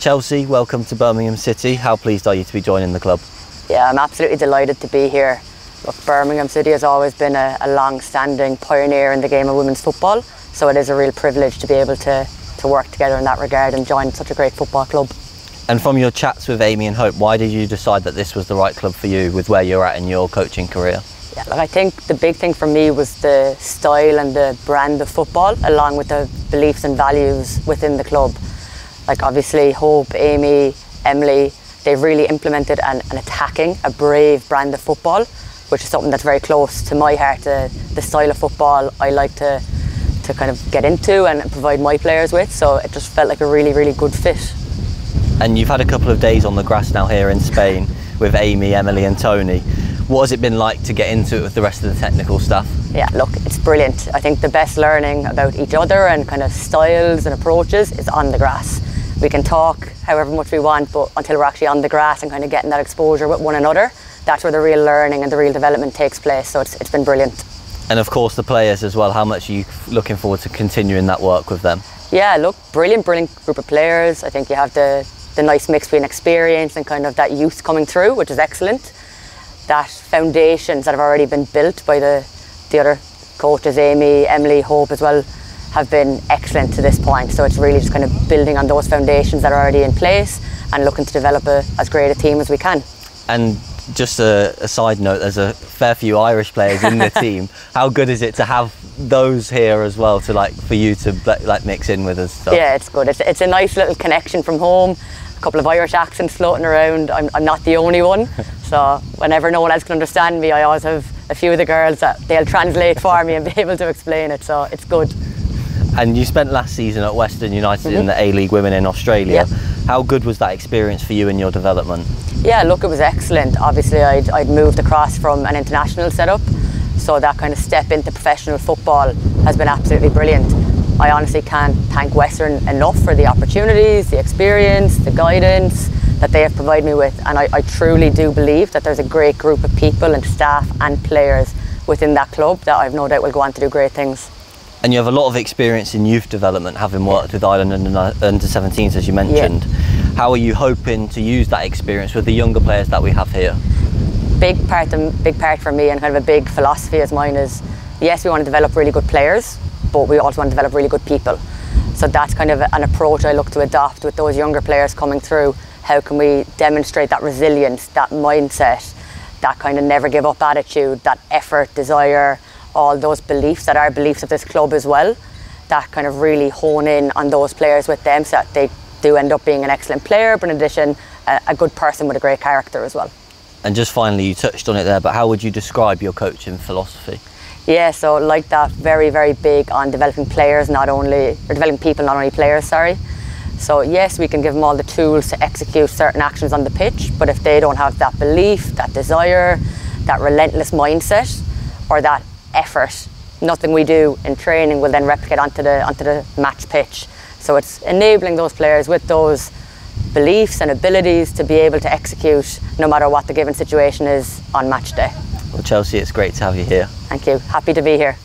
Chelsea, welcome to Birmingham City. How pleased are you to be joining the club? Yeah, I'm absolutely delighted to be here. Look, Birmingham City has always been a, a long-standing pioneer in the game of women's football, so it is a real privilege to be able to, to work together in that regard and join such a great football club. And from your chats with Amy and Hope, why did you decide that this was the right club for you with where you're at in your coaching career? Yeah, look, I think the big thing for me was the style and the brand of football, along with the beliefs and values within the club. Like obviously Hope, Amy, Emily, they've really implemented an, an attacking, a brave brand of football, which is something that's very close to my heart. The, the style of football I like to to kind of get into and provide my players with. So it just felt like a really, really good fit. And you've had a couple of days on the grass now here in Spain with Amy, Emily, and Tony. What has it been like to get into it with the rest of the technical staff? Yeah, look, it's brilliant. I think the best learning about each other and kind of styles and approaches is on the grass. We can talk however much we want, but until we're actually on the grass and kind of getting that exposure with one another, that's where the real learning and the real development takes place. So it's, it's been brilliant. And of course, the players as well. How much are you looking forward to continuing that work with them? Yeah, look, brilliant, brilliant group of players. I think you have the, the nice mix between experience and kind of that youth coming through, which is excellent. That foundations that have already been built by the, the other coaches, Amy, Emily, Hope as well, have been excellent to this point. So it's really just kind of building on those foundations that are already in place and looking to develop a, as great a team as we can. And just a, a, side note, there's a fair few Irish players in the team. How good is it to have those here as well to like for you to like mix in with us? So. Yeah, it's good. It's, it's a nice little connection from home. A couple of Irish accents floating around. I'm, I'm not the only one. so whenever no one else can understand me, I always have a few of the girls that they'll translate for me and be able to explain it. So it's good. And you spent last season at Western United mm -hmm. in the A League Women in Australia. How good was that experience for you in your development? Yeah, look, it was excellent. Obviously, I'd, I'd moved across from an international setup, so that kind of step into professional football has been absolutely brilliant. I honestly can't thank Western enough for the opportunities, the experience, the guidance that they have provided me with. And I, I truly do believe that there's a great group of people and staff and players within that club that I've no doubt will go on to do great things. And you have a lot of experience in youth development, having worked with Ireland under, under 17s, as you mentioned. Yeah. How are you hoping to use that experience with the younger players that we have here? Big part, big part for me, and kind of a big philosophy as mine is, yes, we want to develop really good players, but we also want to develop really good people. So that's kind of an approach I look to adopt with those younger players coming through. How can we demonstrate that resilience, that mindset, that kind of never give up attitude, that effort, desire, all those beliefs that are beliefs of this club as well that kind of really hone in on those players with them so that they do end up being an excellent player but in addition a, a good person with a great character as well. And just finally you touched on it there but how would you describe your coaching philosophy? Yeah so like that very very big on developing players not only or developing people not only players sorry. So yes we can give them all the tools to execute certain actions on the pitch but if they don't have that belief that desire that relentless mindset or that effort. Nothing we do in training will then replicate onto the onto the match pitch. So it's enabling those players with those beliefs and abilities to be able to execute no matter what the given situation is on match day. Well, Chelsea, it's great to have you here. Thank you. Happy to be here.